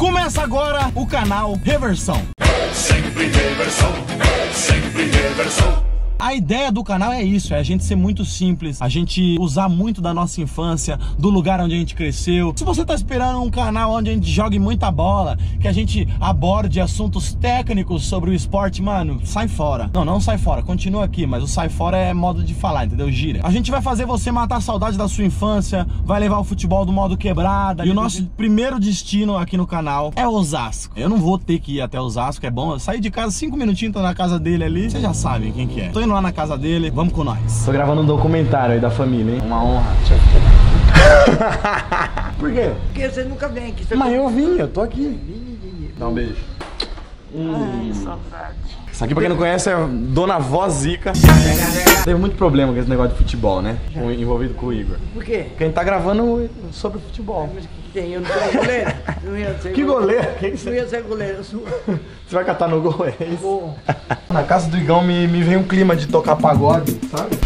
Começa agora o canal Reversão. Sempre reversão, sempre reversão. A ideia do canal é isso, é a gente ser muito simples, a gente usar muito da nossa infância, do lugar onde a gente cresceu. Se você tá esperando um canal onde a gente jogue muita bola, que a gente aborde assuntos técnicos sobre o esporte, mano, sai fora. Não, não sai fora, continua aqui, mas o sai fora é modo de falar, entendeu? Gira. A gente vai fazer você matar a saudade da sua infância, vai levar o futebol do modo quebrada. E o nosso primeiro destino aqui no canal é Osasco. Eu não vou ter que ir até Osasco, é bom. Eu sair de casa cinco minutinhos, tô na casa dele ali. Vocês já sabem quem que é. Tô indo lá na casa dele, vamos com nós. Tô gravando um documentário aí da família, hein? Uma honra. Por quê? Porque você nunca vem aqui. Você Mas eu vim, eu tô aqui. Dá um beijo. Ai, saudade. Isso aqui, pra quem não conhece, é Dona Vó Zica. Teve muito problema com esse negócio de futebol, né? Com- Envolvido com o Igor. Por quê? Porque a gente tá gravando sobre futebol. Mas o que, tem? Eu não sou goleiro? Não ia ser Que goleiro? Quem que Não ia ser goleiro, eu sou. você vai catar no gol, é isso? Bom, Na casa do Igão me, me vem um clima de tocar pagode, sabe?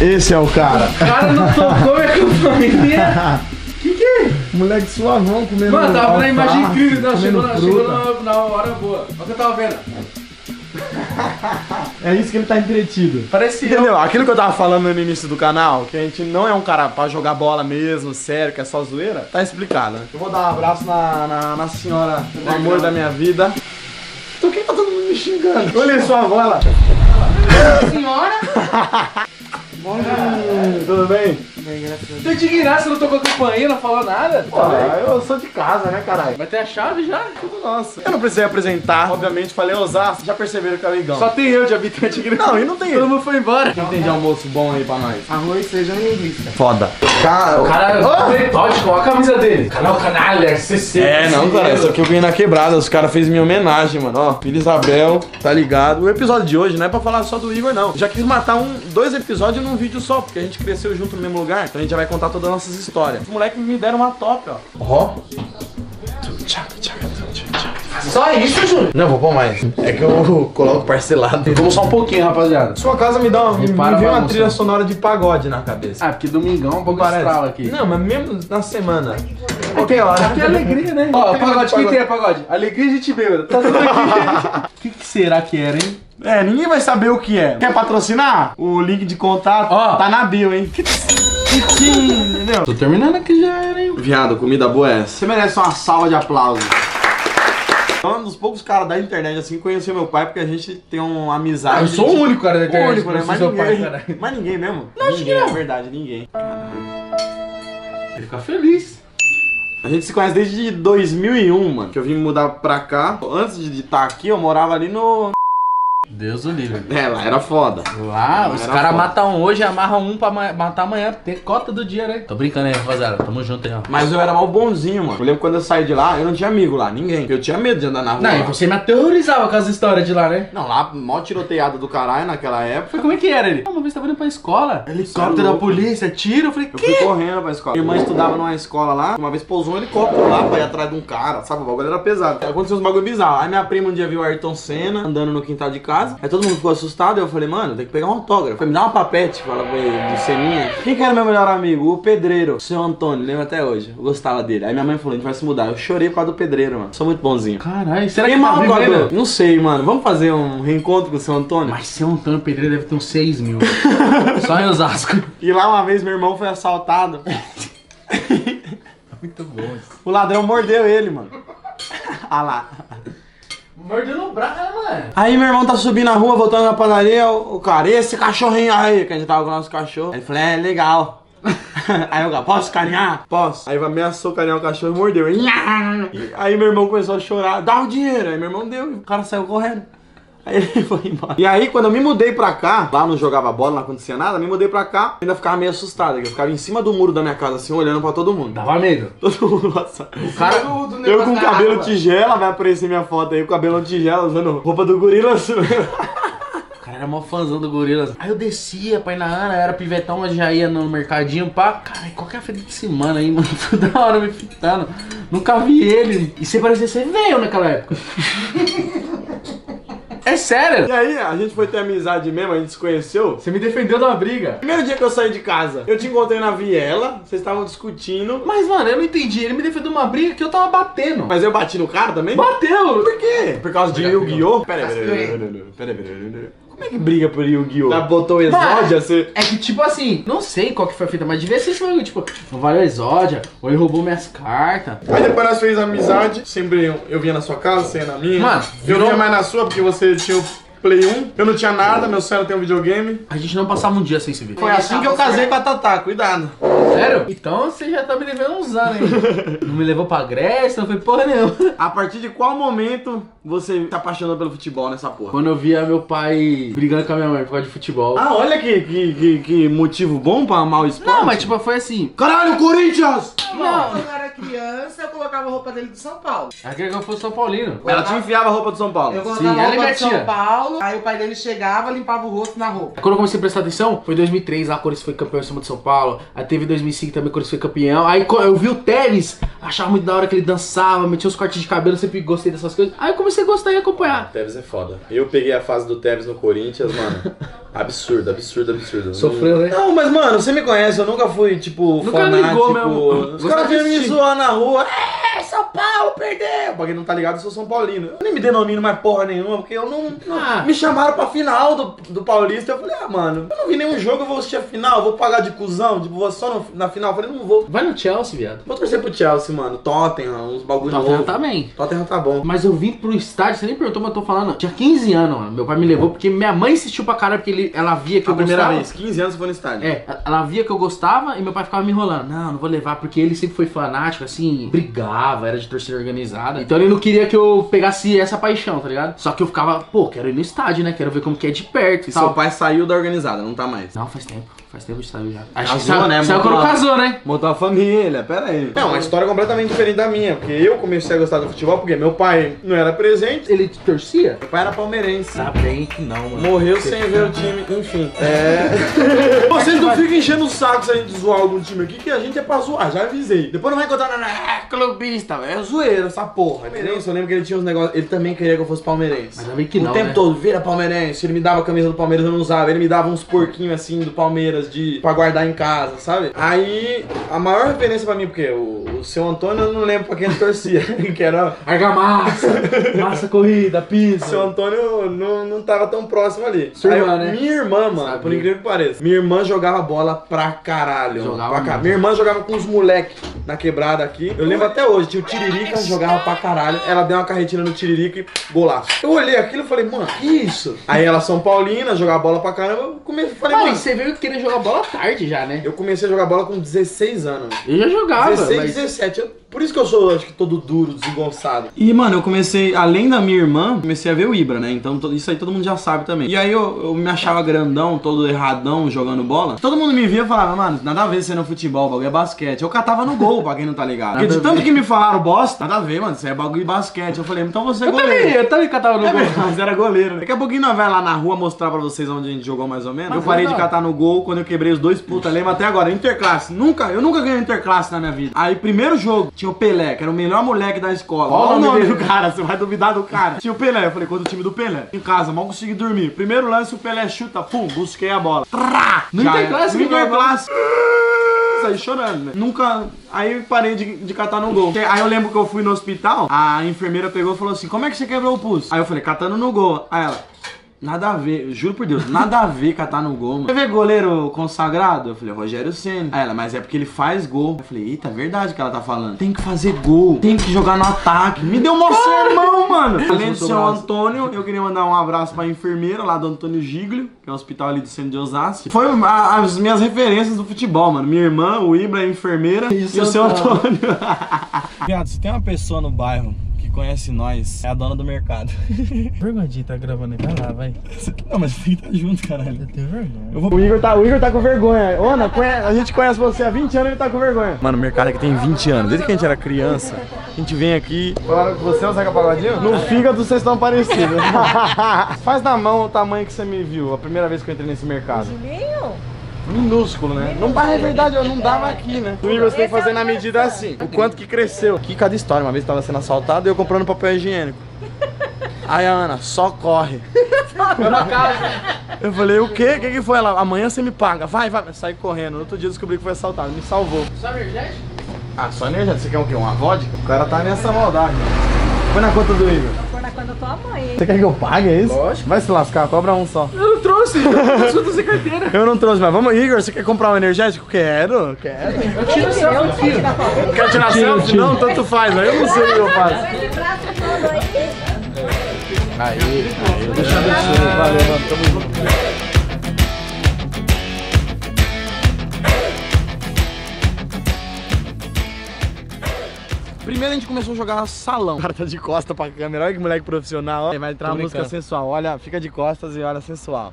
Esse é o cara. cara não tocou minha campanha. que que é? Moleque suavão comendo Mano, tava vendo a imagem incrível. Não, chegou, na, chegou na, na hora boa. Olha o que eu tava vendo. É isso que ele tá entretido. Parecia. Entendeu? Aquilo que eu tava falando no início do canal, que a gente não é um cara pra jogar bola mesmo, sério, que é só zoeira, tá explicado. né? Eu vou dar um abraço na, na, na senhora, o amor da minha vida. Então quem tá todo mundo me xingando? Olha aí sua avó lá. Senhora? Hum, tudo bem? Tô indignado, você não tocou campainha, não falou nada? Ah, eu sou de casa, né, caralho? Vai ter a chave já? Tudo nosso. Eu não precisei apresentar, obviamente, falei Osasco, já perceberam que é o Igão. Só tem eu de habitante aqui. Não, e não tem Todo ele. mundo foi embora. Quem tem de almoço bom aí pra nós? arroz, feijão e linguiça. Foda. Cara, Cara, metódico, olha a camisa dele. Canal Canalha, CC. É, não, cara, isso aqui eu ganhei na quebrada. Os caras fez minha homenagem, mano. Ó, Filha Isabel, tá ligado? O episódio de hoje não é pra falar só do Igor, não. Já quis matar um, dois episódios num vídeo só, porque a gente cresceu junto no mesmo lugar. Então a gente já vai contar todas as nossas histórias. Os moleques me deram uma top, ó. Ó. Só isso, Júlio? Não, vou pôr mais. É que eu coloco parcelado. Vamos só um pouquinho, rapaziada. Sua casa me dá uma, me, me Repara a vem uma trilha sonora de pagode na cabeça. Ah, porque domingão é um pouco astral aqui. Não, mas mesmo na semana. Qualquer hora. Aqui é alegria, né? Ó, pagode, o que, que é pagode? Alegria e gente bêbada. Tá tudo aqui. O que, que será que era, hein? É, ninguém vai saber o que é. Quer patrocinar? O link de contato Ó. tá na bio, hein? Entendeu? Tô terminando aqui já era, hein? Viado, comida boa é essa. Você merece uma salva de aplausos. É um dos poucos caras da internet assim que conheceu meu pai, porque a gente tem uma amizade. Ah, eu sou o único cara da O internet único, que né? conhece Mas seu pai, ninguém. caralho. Mas ninguém mesmo? Não, acho que ninguém, não. É verdade, ninguém. Fica feliz. A gente se conhece desde 2001, mano. Que eu vim mudar pra cá. Antes de estar aqui, eu morava ali no. Deus o livre. É, lá era foda. Lá, os Era caras matam um hoje e amarram um pra ma- matar amanhã. Tem cota do dia, né? Tô brincando aí, rapaziada. Tamo junto aí, ó. Mas eu era mal bonzinho, mano. Eu lembro quando eu saí de lá, eu não tinha amigo lá, ninguém. Eu tinha medo de andar na rua. Não, e lá. você me aterrorizava com as histórias de lá, né? Não, lá, mó tiroteado do caralho naquela época. Foi como é que era ele? Uma vez tava indo pra escola. Helicóptero da louco. polícia, tiro. Eu falei, Eu fui correndo pra escola. Minha irmã estudava numa escola lá. Uma vez pousou um helicóptero lá pra ir atrás de um cara, sabe? O bagulho era pesado. Aconteceu uns bagulho bizarro. Aí minha prima um dia viu o Ayrton Senna andando no quintal de casa. Aí todo mundo ficou assustado. E eu falei, mano, tem que pegar um autógrafo. Foi me dar uma papete, fala pra ele, do Seninha. Quem que era meu melhor amigo? O pedreiro, o seu Antônio, lembro até hoje. Eu gostava dele. Aí minha mãe falou, a gente vai se mudar. Eu chorei por causa do pedreiro, mano. Sou muito bonzinho. Caralho, será que tá mal ainda? dor. Não sei, mano. Vamos fazer um reencontro com o seu Antônio? Mas seu Antônio Pedreira deve ter uns 6 mil. Só em Osasco. E lá uma vez meu irmão foi assaltado. Muito bom isso. O ladrão mordeu ele, mano. ah lá. Mordeu no braço, mano. Aí meu irmão tá subindo na rua, voltando na padaria, o, o cara, e esse cachorrinho aí, que a gente tava com o nosso cachorro. Aí ele falou, é legal. aí eu, posso carinhar? Posso. Aí ameaçou carinhar o cachorro e mordeu. Aí meu irmão começou a chorar, dá o dinheiro. Aí meu irmão deu e o cara saiu correndo. Aí ele foi embora. E aí, quando eu me mudei pra cá, lá não jogava bola, não acontecia nada, me mudei pra cá, ainda ficava meio assustado. que Eu ficava em cima do muro da minha casa, assim, olhando pra todo mundo. Dava medo. Todo mundo passava. O cara. Eu com cabelo tigela, vai aparecer minha foto aí, com cabelo tigela, usando roupa do gorila. O cara era mó fãzão do Gorilas. Aí eu descia pra ir na Ana, era pivetão, mas já ia no mercadinho, pá. Cara, qual que é a fita desse mano aí, mano? Toda hora me fitando. Nunca vi ele. E você parecia ser velho naquela época. É sério. E aí, a gente foi ter amizade mesmo, a gente se conheceu. Você me defendeu de uma briga. Primeiro dia que eu saí de casa, eu te encontrei na viela, vocês estavam discutindo. Mas, mano, eu não entendi. Ele me defendeu de uma briga que eu tava batendo. Mas eu bati no cara também? Bateu! Por quê? Por causa de Yu-Gi-Oh? Pera aí, pera aí, pera aí, Como é que briga por Yu-Gi-Oh? Já botou Exódia, você... É que, tipo assim, não sei qual que foi a fita, mas devia ser esse bagulho, tipo, não valeu exódia, ou ele roubou minhas cartas. Aí depois nós fez amizade, sempre eu, eu vinha na sua casa, você ia na minha. Mano, eu virou- vinha mais na sua porque você tinha Play 1, eu não tinha nada, meu sonho era ter um videogame. A gente não passava um dia sem se ver. Foi assim que eu casei com a Tatá, cuidado. Sério? Então você já tá me devendo uns anos aí. não me levou pra Grécia, não foi porra nenhuma. A partir de qual momento você se apaixonou pelo futebol nessa porra? Quando eu via meu pai brigando com a minha mãe por causa de futebol. Ah, olha que, que, que, que motivo bom pra amar o esporte. não, mas tipo, foi assim. Caralho, Corinthians! Não. Quando eu era criança, eu colocava a roupa dele de São Paulo. Ela queria que eu fosse São Paulino. Ela te enfiava a roupa do São Paulo. Eu Sim, colocava ela a roupa de São tia. Paulo, aí o pai dele chegava, limpava o rosto na roupa. Quando eu comecei a prestar atenção, foi em 2003, lá a Corinthians foi campeão em cima de São Paulo. Aí teve 2005 também, o Corinthians foi campeão. Aí eu vi o Tevez, achava muito da hora que ele dançava, metia os cortes de cabelo, sempre gostei dessas coisas. Aí eu comecei a gostar e acompanhar. Tevez é foda. Eu peguei a fase do Tevez no Corinthians, mano. Absurdo, absurdo, absurdo. Sofreu, né? Não, mas mano, você me conhece, eu nunca fui, tipo, Nunca fanático. ligou mesmo. Os caras vinham me zoar na rua. É, São Paulo perdeu. Pra quem não tá ligado, eu sou São Paulino. Eu nem me denomino mais porra nenhuma, porque eu não. não- Ah. Me chamaram pra final do, do Paulista. Eu falei, ah, mano, eu não vi nenhum jogo, eu vou assistir a final, vou pagar de cuzão, tipo, vou só no- na final. Eu falei, não vou. Vai no Chelsea, viado. Vou torcer pro Chelsea, mano. Tottenham, uns bagulho Tottenham novo. tá bem. Tottenham tá bom. Mas eu vim pro estádio, você nem perguntou, mas eu tô falando. Tinha 15 anos, mano. Meu pai me levou porque minha mãe insistiu pra caralho, porque ele, ela via que A eu primeira gostava. vez, 15 anos você foi no estádio. É, ela via que eu gostava e meu pai ficava me enrolando. Não, não vou levar, porque ele sempre foi fanático, assim, brigava, era de torcida organizada. Então ele não queria que eu pegasse essa paixão, tá ligado? Só que eu ficava, pô, quero ir no estádio, né? Quero ver como que é de perto e E tal. seu pai saiu da organizada, não tá mais. Não, faz tempo. Faz tempo que saiu já. Acho Casou, que saiu, né? Saiu quando casou, né? Montou uma família, pera aí. Não, uma história completamente diferente da minha, porque eu comecei a gostar do futebol porque meu pai não era presente, Ele torcia? meu pai era palmeirense. Tá bem que não, mano. Morreu sem ver o time, enfim. É. Vocês não ficam enchendo o saco se a gente zoar algum time aqui, que a gente é pra zoar, já avisei. Depois não vai contar, não, não, é clubista, velho. É zoeira essa porra. Palmeirense, eu lembro que ele tinha uns negócios. Ele também queria que eu fosse palmeirense. Mas ainda bem que o não, tempo né? todo, vira palmeirense. Ele me dava a camisa do Palmeiras, eu não usava. Ele me dava uns porquinhos assim do Palmeiras de pra guardar em casa, sabe? Aí, a maior referência pra mim, porque o, o seu Antônio eu não lembro pra quem ele torcia, que era. Argamassa, massa corrida, O pizza. seu Antônio não, não tava tão próximo ali. Sua irmã, né? Minha irmã, mano, Sabia. por incrível que pareça. Minha irmã jogava bola pra caralho. Jogava pra caralho. Minha irmã jogava com os moleques na quebrada aqui. Eu lembro até hoje, tinha o Tiririca, jogava pra caralho. Ela deu uma carretina no Tiririca e golaço. Eu olhei aquilo e falei, mano, que isso? Aí ela São Paulina, jogava bola pra caramba. Eu comecei, falei, Mano, mano, você veio querer jogar bola tarde já, né? eu comecei a jogar bola com 16 anos. Eu já jogava, 16, mas... 17. Eu- Por isso que eu sou, acho que, todo duro, desengonçado. E, mano, eu comecei, além da minha irmã, comecei a ver o Ibra, né? Então, isso aí todo mundo já sabe também. E aí eu, eu me achava grandão, todo erradão, jogando bola. Todo mundo me via e falava, mano, nada a ver você no futebol, o bagulho é basquete. Eu catava no gol, pra quem não tá ligado. Porque de tanto que me falaram bosta, nada a ver, mano, isso é bagulho de basquete. Eu falei, então você é Eu goleiro. também, eu também catava no É gol. mesmo, mas era goleiro. né? Daqui a pouquinho nós vai lá na rua mostrar pra vocês onde a gente jogou mais ou menos. Mas eu parei é de catar no gol quando eu quebrei os dois puta. Lembro até agora, interclasse. Nunca, eu nunca ganhei interclasse na minha vida. Aí, primeiro jogo, tinha o Pelé, que era o melhor moleque da escola. Olha o nome nome do dele? cara, você vai duvidar do cara. Tinha o Pelé, eu falei, quando o time do Pelé. Em casa, mal consegui dormir. Primeiro lance, o Pelé chuta, pum, busquei a bola. Trá! No Já interclasse. No interclasse. Saí chorando, né? Nunca. Aí parei de, de catar no gol. Aí eu lembro que eu fui no hospital, a enfermeira pegou e falou assim: Como é que você quebrou o pulso? Aí eu falei: Catando no gol. Aí ela. Nada a ver, juro por Deus, nada a ver catar no gol, mano. Você vê goleiro consagrado? Eu falei, Rogério Senna. Aí ela, mas é porque ele faz gol. Eu falei, eita, é verdade que ela tá falando. Tem que fazer gol, tem que jogar no ataque. Me deu um sermão, mano. Além do seu Antônio, eu queria mandar um abraço pra enfermeira lá do Antônio Giglio, que é o hospital ali do centro de Osasco. Foi a- as minhas referências do futebol, mano. Minha irmã, o Ibra, a enfermeira e, o seu Antônio. Viado, se tem uma pessoa no bairro conhece nós, é a dona do mercado. Vergonha de tá gravando aí, vai lá, vai. Não, mas tem que estar junto, caralho. Eu tenho vergonha. Eu vou- O, Igor tá, o Igor tá com vergonha. Ana, a gente conhece você há 20 anos e ele tá com vergonha. Mano, o mercado aqui tem 20 anos. Desde que a gente era criança, a gente vem aqui. Falaram que você é o Zeca Pagodinho? No fígado vocês estão parecidos. Faz na mão o tamanho que você me viu a primeira vez que eu entrei nesse mercado. Minúsculo, né? Não dá, é verdade, eu não dava aqui, né? O Igor você tem que fazer na medida assim. O quanto que cresceu. Aqui cada história. Uma vez tava sendo assaltado e eu comprando papel higiênico. Aí a Ana, só corre. Eu falei, o quê? O que, que foi? Ela, amanhã você me paga. Vai, vai. Saí correndo. No outro dia descobri que foi assaltado. Me salvou. Só energético? Ah, só energia. Você quer o quê? Uma vodka? O cara tá nessa maldade. Põe na conta do Igor. Vou na conta da tua mãe, hein? Você quer que eu pague, é isso? Lógico. Vai se lascar, cobra um só. Eu não trouxe, eu trouxe carteira. Eu não trouxe, mas vamos, Igor, você quer comprar um energético? Quero, quero. Eu tiro selfie. Quer tirar selfie? Não, tanto faz, aí eu não sei o que eu faço. Aí. Aí, deixa eu abençoe. Valeu, mano, tamo junto. Primeiro a gente começou a jogar salão. O cara tá de costa pra câmera, olha que moleque profissional. ó. Vai entrar uma música sensual. Olha, fica de costas e olha sensual.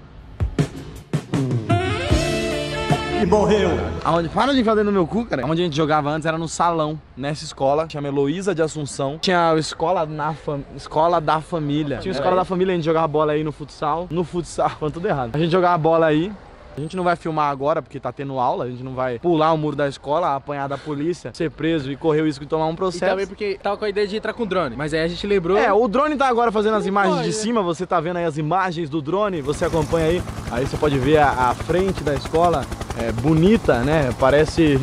E morreu. Aonde, para de dentro do meu cu, cara. Onde a gente jogava antes era no salão, nessa escola. Chama Heloísa de Assunção. Tinha a escola, na fam... escola da família. Tinha a escola da família, a gente jogava bola aí no futsal. No futsal, falando tudo errado. A gente jogava bola aí. A gente não vai filmar agora porque tá tendo aula, a gente não vai pular o muro da escola, apanhar da polícia, ser preso e correr o risco de tomar um E processo. também porque tava com a ideia de entrar com drone. Mas aí a gente lembrou. É, o drone tá agora fazendo as imagens pode, de né? cima, você tá vendo aí as imagens do drone, você acompanha aí. Aí você pode ver a, a frente da escola, é bonita, né? Parece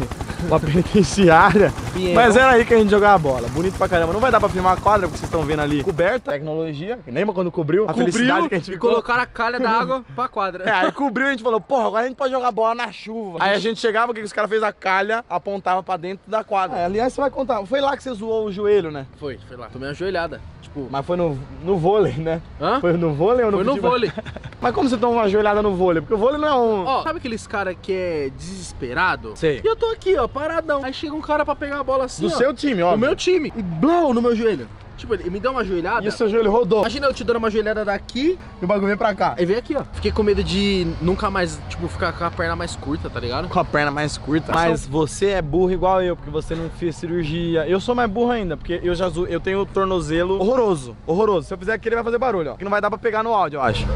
uma penitenciária. Mas era aí que a gente jogava bola. Bonito pra caramba. Não vai dar pra filmar a quadra, porque vocês estão vendo ali coberta, tecnologia. Lembra quando cobriu? A felicidade que a gente e ficou. colocaram a calha da água pra quadra. É, aí cobriu e a gente falou, porra, agora a gente pode jogar bola na chuva. Aí a gente chegava, o que que os caras fez a calha, apontava pra dentro da quadra. É, aliás, você vai contar. Foi lá que você zoou o joelho, né? Foi, foi lá. Tomei uma joelhada. Tipo, Mas foi no, no vôlei, né? hã? Foi no vôlei ou no Foi no futebol? vôlei. Mas como você toma uma joelhada no vôlei? Porque o vôlei não é um. Ó, sabe aqueles cara que é desesperado? Sei. E eu tô aqui, ó, paradão. Aí chega um cara pra pegar a bola assim, do ó. seu time, ó. Do meu time. E blow no meu joelho. Tipo, ele me deu uma joelhada. E o seu joelho rodou. Imagina eu te dando uma joelhada daqui, E o bagulho veio pra cá. aí vem aqui, ó. Fiquei com medo de nunca mais, tipo, ficar com a perna mais curta, tá ligado? Com a perna mais curta. Mas você é burro igual eu, porque você não fez cirurgia. Eu sou mais burro ainda, porque eu já zo- eu tenho o tornozelo horroroso. Horroroso. Se eu fizer aqui, ele vai fazer barulho, ó. Que não vai dar pra pegar no áudio, eu acho.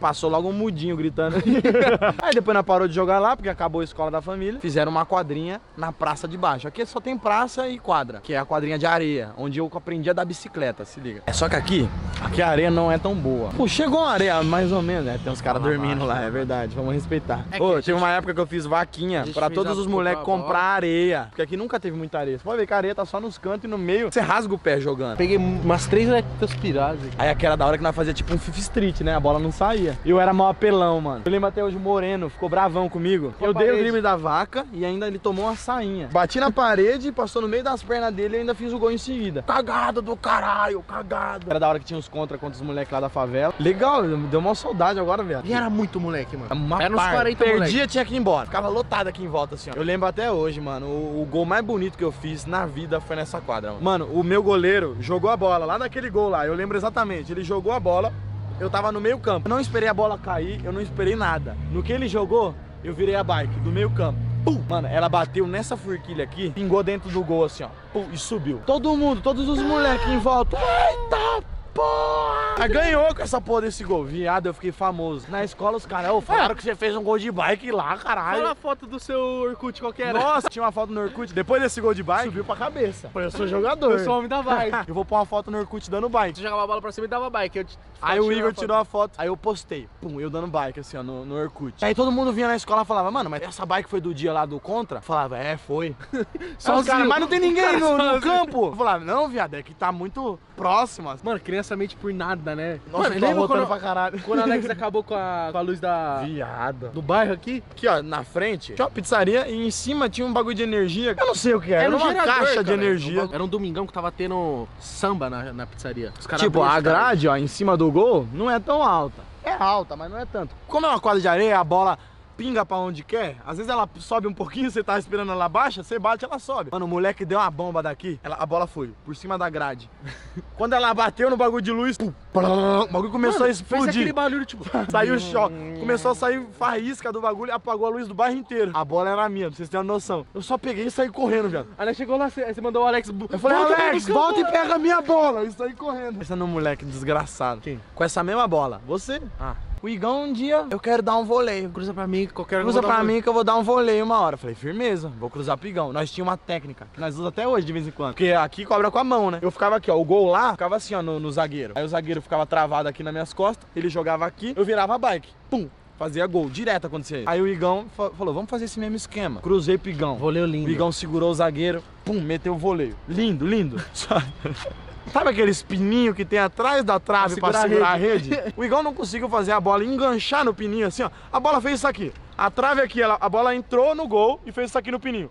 Passou logo um mudinho gritando. Aí depois nós parou de jogar lá, porque acabou a escola da família. Fizeram uma quadrinha na praça de baixo. Aqui só tem praça e quadra, que é a quadrinha de areia, onde eu aprendi a dar bicicleta, se liga. É só que aqui, aqui a areia não é tão boa. Pô, chegou uma areia, mais ou menos, né? Tem uns caras dormindo lá, é verdade. Vamos respeitar. É Ô, teve uma época que eu fiz vaquinha gente pra todos os moleques comprar areia. Porque aqui nunca teve muita areia. Você pode ver que a areia tá só nos cantos e no meio. Você rasga o pé jogando. Peguei umas três leptospirases. Aí aquela da hora que nós fazia tipo um Fifth Street, né? A bola não saía. E eu era mal apelão, mano. Eu lembro até hoje o Moreno ficou bravão comigo. Com eu dei o drible da vaca e ainda ele tomou uma sainha. Bati na parede, passou no meio das pernas dele e ainda fiz o gol em seguida. Cagada do caralho, cagada. Era da hora que tinha os contra contra os moleques lá da favela. Legal, me deu uma saudade agora, velho. E era muito moleque, mano. Uma Era uns par. 40 Perdia, moleque. tinha que ir embora. Ficava lotado aqui em volta, assim, ó. Eu lembro até hoje, mano, o, o gol mais bonito que eu fiz na vida foi nessa quadra, mano. Mano, o meu goleiro jogou a bola lá naquele gol lá. Eu lembro exatamente. Ele jogou a bola, eu tava no meio campo. Eu não esperei a bola cair, eu não esperei nada. No que ele jogou, eu virei a bike do meio campo. Pum! Mano, ela bateu nessa forquilha aqui, pingou dentro do gol assim, ó. Pum, e subiu. Todo mundo, todos os moleques em volta. Eita porra! Aí ganhou com essa porra desse gol. Viado, eu fiquei famoso. Na escola os caras, ô, falaram que você fez um gol de bike lá, caralho. Fala a foto do seu Orkut, qual que era? Nossa, tinha uma foto no Orkut. Depois desse gol de bike, subiu pra cabeça. Pô, eu sou jogador. Eu sou homem da bike. eu vou pôr uma foto no Orkut dando bike. Você jogava a bola pra cima e dava bike. Aí o Igor tirou a foto, aí eu postei. Pum, eu dando bike, assim, ó, no, no Orkut. Aí todo mundo vinha na escola e falava, mano, mas essa bike foi do dia lá do Contra? Eu falava, é, foi. Só os caras, mas não tem ninguém no, no campo. Eu falava, não, viado, é que tá muito próximo. assim. Mano, criança mente por nada, né? Nossa, Mano, lembra quando, pra caralho. quando o Alex acabou com a, com a luz da, Viado. do bairro aqui? Aqui, ó, na frente, tinha uma pizzaria e em cima tinha um bagulho de energia. Eu não sei o que era, era um uma gerador, caixa de cara. energia. Era um domingão que tava tendo samba na, na pizzaria. Os caras Tipo, a grade, ó, em cima do gol, não é tão alta. É alta, mas não é tanto. Como é uma quadra de areia, a bola pinga pra onde quer. Às vezes ela sobe um pouquinho, você tá esperando ela baixa, você bate, ela sobe. Mano, o moleque deu uma bomba daqui, ela- a bola foi por cima da grade. Quando ela bateu no bagulho de luz, pum, o bagulho começou Mano, a Fez aquele explodir. barulho, tipo... Saiu choque. Começou a sair faísca do bagulho e apagou a luz do bairro inteiro. A bola era minha, pra vocês terem uma noção. Eu só peguei e saí correndo, viado. Aí chegou lá, você você mandou o Alex... Eu falei, Alex, volta e pega a minha bola. Eu saí correndo. É um moleque desgraçado. Quem? Com essa mesma bola. Você? Ah. O Igão um dia, eu quero dar um voleio. Cruza pra mim, qualquer Cruza pra um- mim que eu vou dar um voleio uma hora. Eu Falei, firmeza, vou cruzar pro Igão. Nós tínhamos uma técnica, que nós usamos até hoje de vez em quando. Porque aqui cobra com a mão, né? Eu ficava aqui, ó, o gol lá, ficava assim, ó, no, no zagueiro. Aí o zagueiro ficava travado aqui nas minhas costas, ele jogava aqui, eu virava a bike. Pum! Fazia gol, direto acontecia isso. Aí o Igão fa- falou, vamos fazer esse mesmo esquema. Cruzei pro Igão. Voleio lindo. O Igão segurou o zagueiro, pum, meteu o voleio. Lindo, lindo. Sabe? Aqueles pininhos que tem atrás da trave pra Pra segurar, a, a rede? O Igão não conseguiu fazer a bola enganchar no pininho assim, ó. A bola fez isso aqui. A trave aqui, ela, a bola entrou no gol e fez isso aqui no pininho.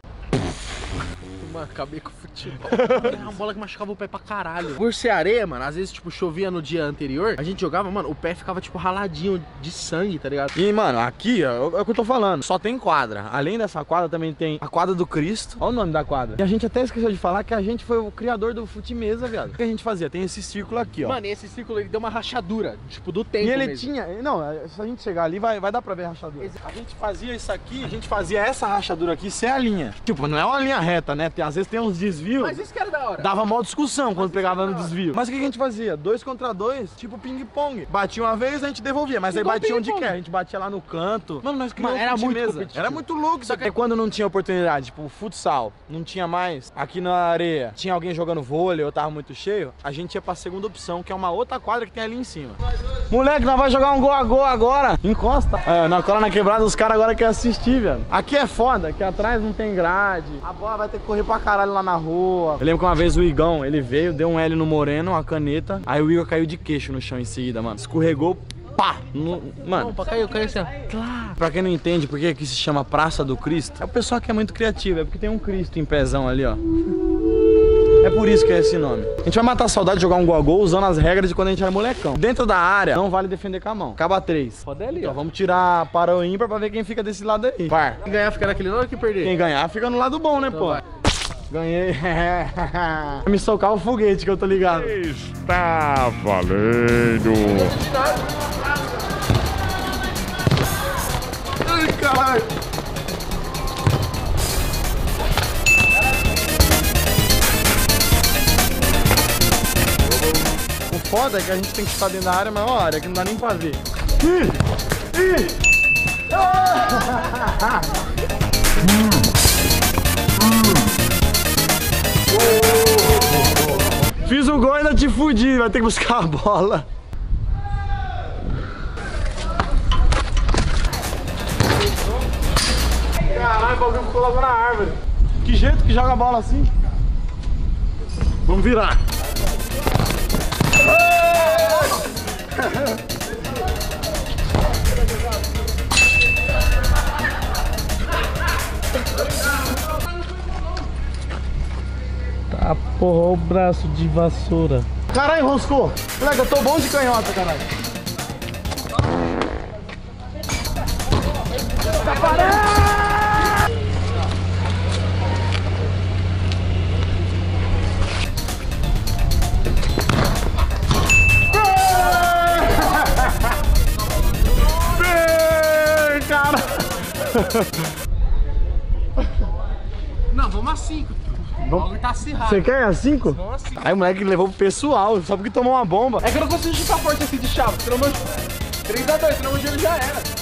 Mano, acabei com o futebol. Era uma bola que machucava o pé pra caralho. Por ser areia, mano, às vezes, tipo, chovia no dia anterior, a gente jogava, mano, o pé ficava, tipo, raladinho de sangue, tá ligado? E, mano, aqui, ó, é o que eu tô falando. Só tem quadra. Além dessa quadra, também tem a quadra do Cristo. Olha o nome da quadra. E a gente até esqueceu de falar que a gente foi o criador do fute mesa, viado. O que a gente fazia? Tem esse círculo aqui, ó. Mano, e esse círculo, ele deu uma rachadura, tipo, do tempo E ele mesmo. tinha. Não, é, se a gente chegar ali, vai, vai dar pra ver a rachadura. A gente fazia isso aqui, a gente fazia essa rachadura aqui ser a linha. Tipo, não é uma linha reta, né? Tem, às vezes tem uns desvios. Mas isso que era da hora. Dava mó discussão quando pegava no desvio. Mas o que a gente fazia? Dois contra dois, tipo ping-pong. Batia uma vez, a gente devolvia. Mas aí Igual batia onde quer. A gente batia lá no canto. Mano, nós criamos era muito mesa. competitivo. Era muito louco. Só que quando não tinha oportunidade, tipo, o futsal, não tinha mais. Aqui na areia, tinha alguém jogando vôlei, eu tava muito cheio. A gente ia pra segunda opção, que é uma outra quadra que tem ali em cima. Moleque, nós vai jogar um gol a gol agora. Encosta. É, na cola na quebrada, os caras agora querem assistir, velho. Aqui é foda, aqui atrás não tem grade. A bola vai ter que correr pra caralho lá na rua. Eu lembro que uma vez o Igão, ele veio, deu um L no Moreno, uma caneta. Aí o Igor caiu de queixo no chão em seguida, mano. Escorregou, pá. no- mano, Não, pra caiu, caiu assim, ó. Pra quem não entende por que aqui se chama Praça do Cristo, é o pessoal que é muito criativo, é porque tem um Cristo em pezão ali, ó. É por isso que é esse nome. A gente vai matar a saudade de jogar um gol a gol usando as regras de quando a gente era molecão. Dentro da área, não vale defender com a mão. Acaba três. Pode ali, Então ó. vamos tirar para o ímpar pra ver quem fica desse lado aí. Par. Quem ganhar fica naquele lado que perder. Quem ganhar fica no lado bom, né, pô? vai. Ganhei. Me socar o foguete que eu tô ligado. Está valendo. Ai, caralho. O foda é que a gente tem que estar dentro da área, mas ó, área que não dá nem pra ver. Ih! Ih! Ah! Fiz o gol e ainda te fudi, vai ter que buscar a bola. Caralho, o bagulho ficou logo na árvore. Que jeito que joga a bola assim? Vamos virar. Porra, o braço de vassoura. Caralho, enroscou. Moleque, eu tô bom de canhota, caralho. Bem, cara. acirrado. Você quer a 5? Vamos a 5. Aí o moleque levou pro pessoal, só porque tomou uma bomba. É que eu não consigo chutar forte assim de chave, senão meu... 3x2, senão meu gelo já era.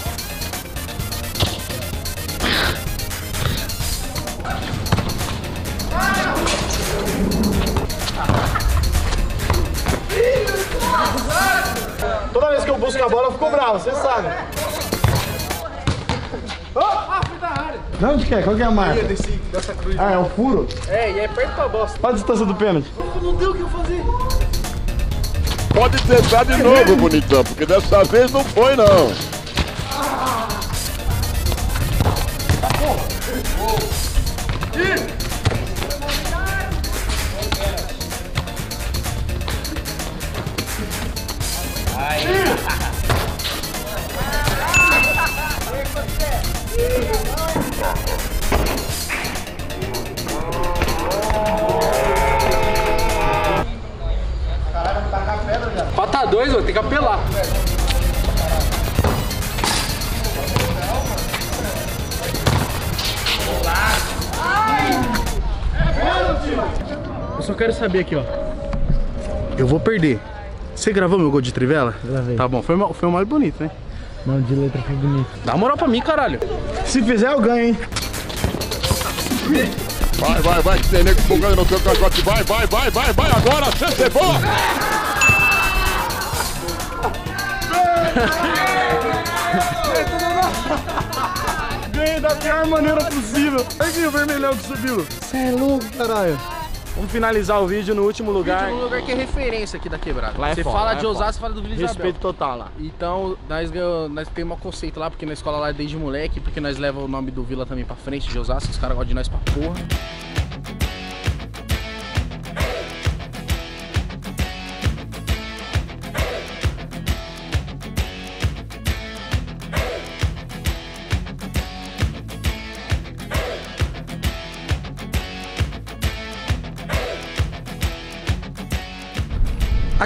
Toda vez que eu busco a bola, eu fico bravo, você sabe. De onde que é? Qual que é a marca? Desse, dessa cruz. Ah, é o furo? É, e é perto da bosta. Qual a distância do pênalti? Não deu o que eu fazer. Pode tentar de novo, bonitão, porque dessa vez não foi, não. Pra Eu quero saber aqui, ó. Eu vou perder. Você gravou meu gol de trivela? Gravei. Tá bom, foi, o- foi o mais bonito, né? Não, de letra foi bonito. Dá moral pra mim, caralho. Se fizer, eu ganho, hein? Vai, vai, vai, que tem nego fogando no teu cangote. Vai, vai, vai, vai, vai agora, sem ser boa. Ganhei da pior maneira possível. Aqui o vermelhão que subiu. Você é louco, caralho. Vamos finalizar o vídeo no último lugar. Um lugar que é referência aqui da quebrada. Lá é você foda, fala lá é de Osasco, foda. você fala do Vila Isabel. Respeito total lá. Então, nós, nós temos um conceito lá, porque na escola lá é desde moleque, porque nós levamos o nome do Vila também pra frente, de Osasco, os caras gostam de nós pra porra.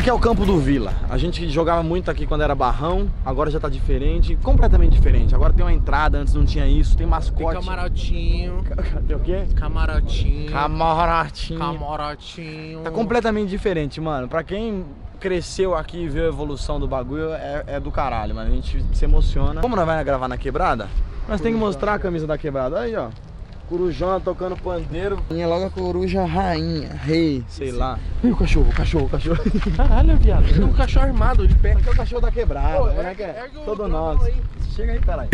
Aqui é o campo do Vila. A gente jogava muito aqui quando era barrão, agora já tá diferente, completamente diferente. Agora tem uma entrada, antes não tinha isso, tem Tem mascote. camarotinho, Tem o quê? camarotinho, Camarotinho. camarotinho. Tá completamente diferente, mano. Pra quem cresceu aqui e viu a evolução do bagulho, é, é do caralho, mano. A gente se emociona. Como nós vamos gravar na quebrada? Nós temos que mostrar a camisa da quebrada. Aí, ó. Corujão tocando pandeiro. Minha logo a coruja rainha, rei, sei lá. Ih, o cachorro, o cachorro, o cachorro. Caralho, viado. Tem um cachorro armado de pé. Aqui é o cachorro da quebrada, Pô, né? ergue- Que é todo nosso. aí. Chega aí, caralho.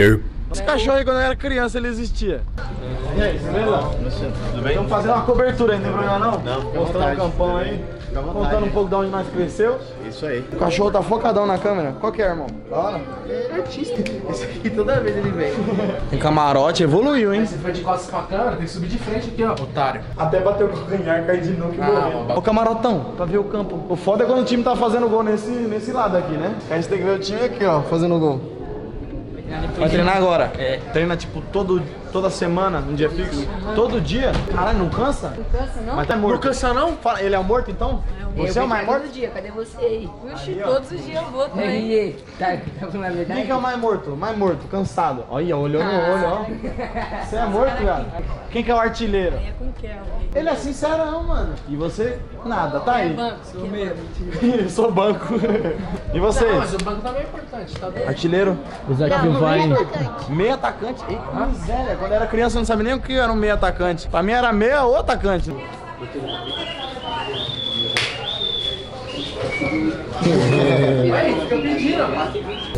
Esse cachorro aí, quando eu era criança, ele existia. E aí, beleza? Tudo bem? Estamos fazendo uma cobertura aí, não tem problema não? Não, Mostrando o campão aí. Contando um pouco de onde nós cresceu. Isso aí. O cachorro tá focadão na câmera. Qual que é, irmão? Da hora? É artista. Esse aqui toda vez ele vem. Tem camarote, evoluiu, hein? Você foi de costas pra câmera, tem que subir de frente aqui, ó. Otário. Até bateu o calcanhar, caiu de novo e Ah, morreu. Ô camarotão, pra ver o campo. O foda é quando o time tá fazendo gol nesse, nesse lado aqui, né? A gente tem que ver o time aqui, ó, fazendo gol. Vai treinar agora? É. Treina tipo todo, toda semana, um dia fixo? Todo dia? Caralho, não cansa? Não cansa, não? Mas tá morto. Não cansa não? Fala, ele é morto então? Você é o mais morto? Todo dia, cadê você aí? Oxi, todos os dias eu vou também. Aí, tá, tá a verdade? Quem que é o mais morto? Mais morto, cansado. Olha, olhou no olho, ó. Você é morto, viado? Quem que é o artilheiro? É com Kel. Ele é sincerão, mano. E você? Nada, tá aí. Banco, sou mesmo. Eu sou banco. E vocês? Não, mas o banco também é importante, tá doido? Artilheiro? Não, vai. Meio atacante? Eita, que miséria. Quando eu era criança eu não sabia nem o que era um meio atacante. Pra mim era meia ou atacante. 六六六六六六六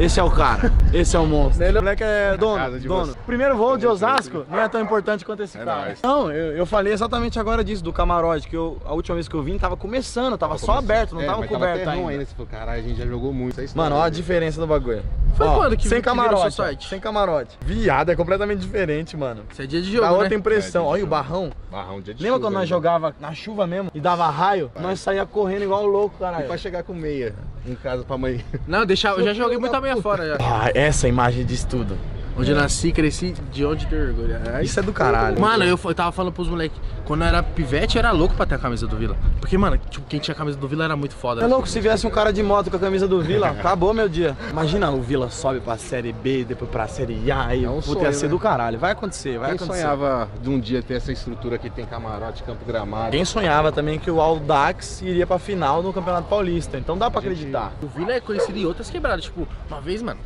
Esse é o cara. Esse é o monstro. Ele, o moleque é dono. dono. Primeiro voo de Osasco não é tão importante quanto esse É cara. nóis. Não, eu, eu falei exatamente agora disso, do camarote, que eu, a última vez que eu vim tava começando, tava só aberto, não é, tava coberto tava ainda. ainda. Você falou, caralho, a gente já jogou muito. Essa Mano, olha a né? diferença do bagulho. Foi Ó, quando que- sem que virou camarote, site? sem camarote. Viado é completamente diferente, mano. Isso é dia de Dá jogo, outra né? impressão. É, Olha o barrão. Barrão, dia de Lembra chuva, quando nós né? jogava na chuva mesmo e dava raio? Nós saía correndo igual louco, E caralho. pra chegar com meia em casa pra mãe. Não, deixa, eu já joguei muita meia fora já. Ah, essa imagem diz tudo. Onde eu nasci, cresci, de onde ter orgulho. Aí- Isso é do caralho. Mano, eu, eu tava falando pros moleques, quando eu era pivete, eu era louco pra ter a camisa do Vila. Porque, mano, tipo, quem tinha a camisa do Vila era muito foda. É louco, se viesse um cara de moto com a camisa do Vila, acabou meu dia. Imagina, o Vila sobe pra Série B, depois pra Série A, e É um puta, ia ser né? do caralho. Vai acontecer, vai Quem acontecer. sonhava de um dia ter essa estrutura que tem camarote, campo gramado? Quem sonhava também que o Aldax iria pra final no Campeonato Paulista, então dá pra acreditar. O Vila é conhecido em outras quebradas. Tipo, uma vez, mano,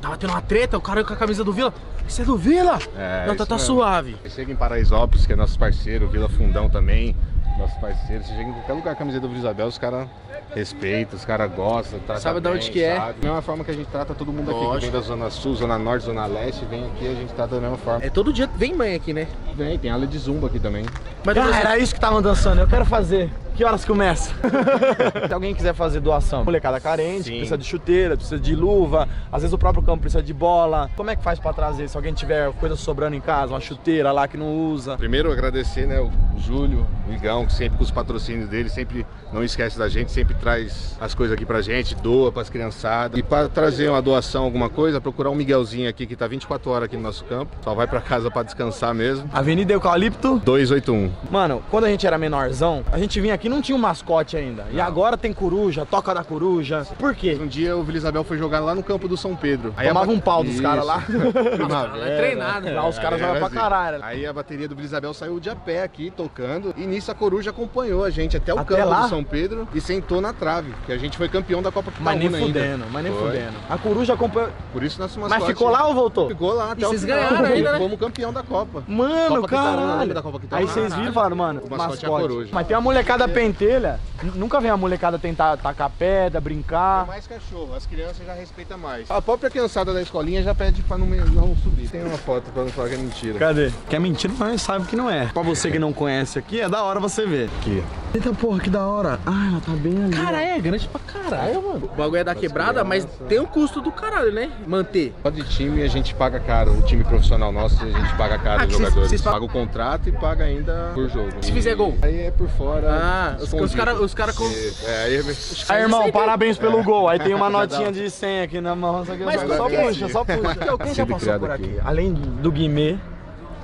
tava tendo uma treta, o cara com a camisa do Vila. Isso é do Vila? É, Não, tá, tá suave. Você chega em Paraisópolis, que é nosso parceiro, Vila Fundão também, nosso parceiro. Você chega em qualquer lugar com a camiseta do Vila Isabel, os caras respeitam, os caras gostam, Sabe de bem, onde que é? sabe? Da mesma forma que a gente trata todo mundo aqui, que Lógico. vem da Zona Sul, Zona Norte, Zona Leste, vem aqui, a gente trata da mesma forma. É todo dia vem mãe aqui, né? Vem, tem aula de zumba aqui também. Mas Ah, era isso que estavam dançando, eu quero fazer. Que horas começa? Se alguém quiser fazer doação, molecada carente, Sim. precisa de chuteira, precisa de luva, às vezes o próprio campo precisa de bola. Como é que faz pra trazer? Se alguém tiver coisa sobrando em casa, uma chuteira lá que não usa. Primeiro agradecer, né, o Júlio, o Igão, que sempre com os patrocínios dele, sempre não esquece da gente, sempre traz as coisas aqui pra gente, doa pras criançadas. E pra trazer uma doação, alguma coisa, procurar um Miguelzinho aqui que tá 24 horas aqui no nosso campo. Só vai pra casa pra descansar mesmo. Avenida Eucalipto. 281. Mano, quando a gente era menorzão, a gente vinha aqui aqui não tinha um mascote ainda. E agora tem coruja, toca da coruja. Por quê? Um dia o Vila Isabel foi jogar lá no campo do São Pedro. a Tomava ba- um pau dos caras lá. Primavera. é treinado. Lá os caras Aí jogavam era pra assim. caralho. Aí a bateria do Vila Isabel saiu de a pé aqui, tocando. E nisso a coruja acompanhou a gente até o Até campo lá? do São Pedro e sentou na trave. Que a gente foi campeão da Copa Mas nem Quitaúna ainda. fudendo, mas nem Foi. fudendo. A coruja acompanhou. Por isso nosso Mas mascote- ficou lá ou voltou? Ficou lá até E o vocês final. ganharam ainda, né? Fomos campeão da Copa. Mano, Copa caralho. da Copa Aí vocês viram e falaram, mano, O mascote é a coruja. Mas tem a molecada pentelha. Nunca vem a molecada tentar tacar pedra, brincar. É mais cachorro, as crianças já respeitam mais. A própria criançada da escolinha já pede pra não, não subir. Tem uma foto pra não falar que é mentira. Cadê? Que é mentira, mas a gente sabe que não é. Pra você que não conhece aqui, é da hora você ver. Aqui. Eita porra, que da hora. Ah, ela tá bem ali. Cara, é grande pra caralho, mano. O bagulho é da quebrada, mas tem um custo do caralho, né? Manter. Só de time a gente paga caro, o time profissional nosso a gente paga caro Ah, os vocês- jogadores. vocês pagam- Paga o contrato e paga ainda por jogo. Se E fizer gol? Aí é por fora. Ah, os- escondido. os cara- os cara com- É, aí é... Aí, irmão, parabéns pelo gol. Aí tem uma notinha de 100 aqui na mão. Só, que Mas só puxa, só puxa. Quem já passou por aqui? aqui. Além do Guimê,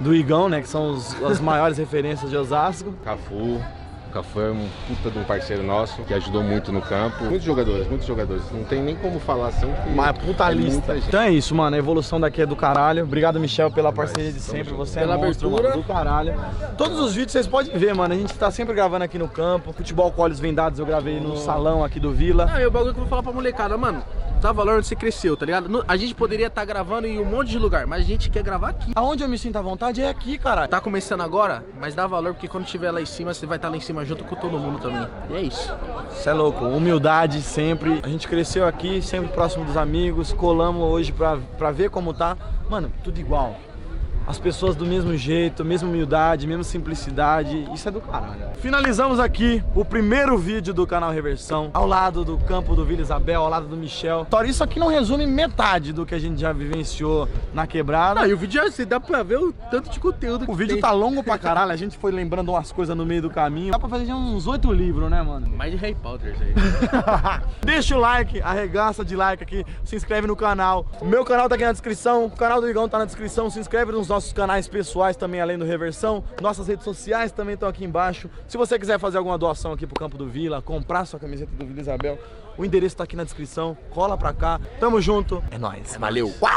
do Igão, né? Que são os- as maiores referências de Osasco. Cafu. O Cafu é um puta de um parceiro nosso que ajudou muito no campo. Muitos jogadores, muitos jogadores. Não tem nem como falar assim. Que Mas puta é lista. Então é isso, mano. A evolução daqui é do caralho. Obrigado, Michel, pela parceria de sempre. Você Pela é monstro, abertura. mano, do caralho. Todos os vídeos vocês podem ver, mano. A gente tá sempre gravando aqui no campo. Futebol com olhos vendados eu gravei no salão aqui do Vila. Ah, e o bagulho que eu vou falar pra molecada, mano, dá valor onde você cresceu, tá ligado? A gente poderia estar gravando em um monte de lugar, mas a gente quer gravar aqui. Aonde eu me sinto à vontade é aqui, caralho. Tá começando agora, mas dá valor porque quando estiver lá em cima, você vai estar lá em cima junto com todo mundo também. E é isso. Você é louco, humildade sempre. A gente cresceu aqui, sempre próximo dos amigos, colamos hoje pra, pra ver como tá. Mano, tudo igual. As pessoas do mesmo jeito, mesma humildade, mesma simplicidade. Isso é do caralho. Finalizamos aqui o primeiro vídeo do canal Reversão, ao lado do campo do Vila Isabel, ao lado do Michel. Tora, isso aqui não resume metade do que a gente já vivenciou na quebrada. Ah, e o vídeo já você dá pra ver o tanto de conteúdo que O vídeo tem. tá longo pra caralho, a gente foi lembrando umas coisas no meio do caminho. Dá pra fazer uns oito livros, né, mano? Mais de Harry Potter aí. Deixa o like, arregaça de like aqui, se inscreve no canal. O meu canal tá aqui na descrição, o canal do Igão tá na descrição. Se inscreve nos nossos canais pessoais também, além do Reversão. Nossas redes sociais também estão aqui embaixo. Se você quiser fazer alguma doação aqui pro Campo do Vila, comprar sua camiseta do Vila Isabel, o endereço tá aqui na descrição. Cola pra cá. Tamo junto. É nóis. Valeu. Uau!